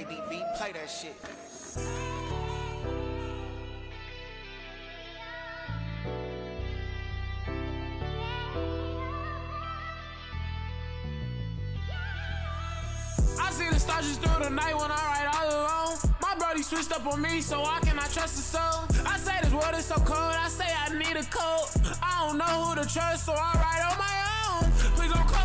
ADB, play that shit. I see the stars just through the night when I ride all alone. My brody switched up on me, so I cannot trust a soul. I say this world is so cold, I say I need a coat. I don't know who to trust, so I ride on my own. Please don't call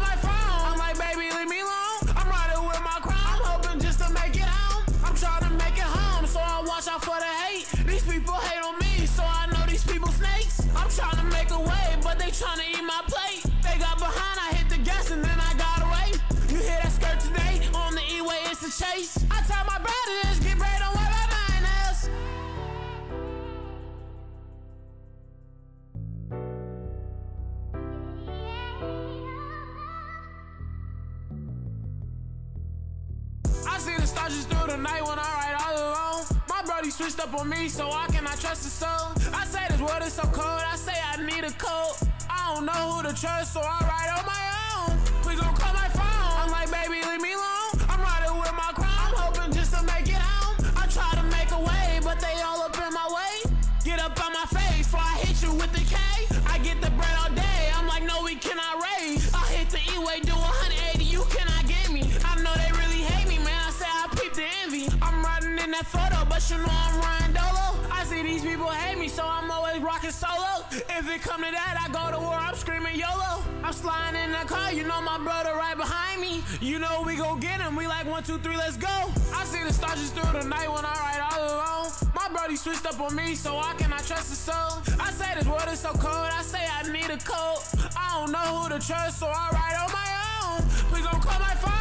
out for the hate. These people hate on me, so I know these people snakes. I'm trying to make a way, but they trying to eat my plate. They got behind, I hit the gas and then I got away. You hear that skirt today? On the E-way, it's a chase. I tell my brothers, get switched up on me, so I cannot trust a soul. I say this world is so cold, I say I need a coat. I don't know who to trust, so I ride on my own. Please don't call my phone. I'm like, baby, leave me alone. I'm riding with my crown, I'm hoping just to make it home. I try to make a way, but they all up in my way. Get up on my face, before I hit you with the K. I get the bread all day, I'm like, no, we cannot raise. I hit the E-way, do 180, you cannot get me. I that photo, but you know I'm riding dolo. I see these people hate me, so I'm always rocking solo. If it come to that, I go to war, I'm screaming YOLO. I'm sliding in the car, you know my brother right behind me. You know we go get him, we like one, two, three, let's go. I see the stars just through the night when I ride all alone. My brody switched up on me, so I cannot trust a soul. I say this world is so cold, I say I need a coat. I don't know who to trust, so I ride on my own. Please don't call my phone.